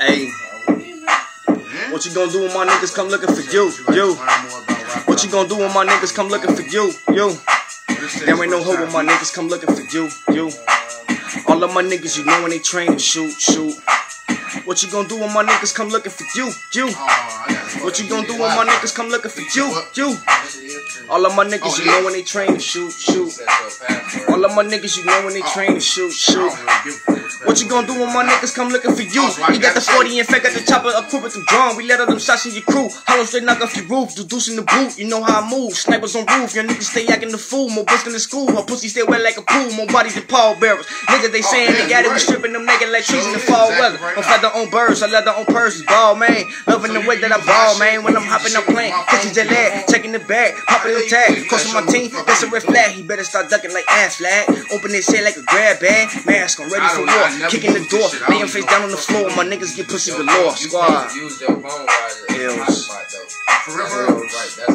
Hey, what you gonna do when my niggas come looking for you? You. What you gonna do when my niggas come looking for you? You. There ain't no hope when my niggas come looking for you. You. All of my niggas, you know when they train and shoot, shoot. What you gonna do when my niggas come looking for you? You. What you gonna do when my niggas come looking for you? You. All of my niggas, you know when they train and shoot, shoot. All of my niggas, you know when they train and shoot, shoot. What you gonna do when my niggas come looking for you? You got the 40 and fake got the chopper equipped with the drum. We let all them shots in your crew. Hollow straight knock off your roof. Deuce in the boot. You know how I move. Snipers on roof. Your niggas stay acting the fool. More books in the school. My pussy stay wet like a pool. More bodies than pallbearers. Niggas they saying they got it. We stripping them naked like trees in the fall weather. I'm feather on birds. I leather on purses. Ball man. Loving the way that I ball man. When I'm hopping up plane. Catching the lag. Checking the bag. Popping the tag. Crossing my team. That's a red flag. He better start ducking like ass flag. Open his head like a grab bag. Mask. I'm ready for war. Kicking the door. Laying face down on the floor. My niggas get pussy galore. Squad. Use your phone while Hills. For real, for real. Right, that's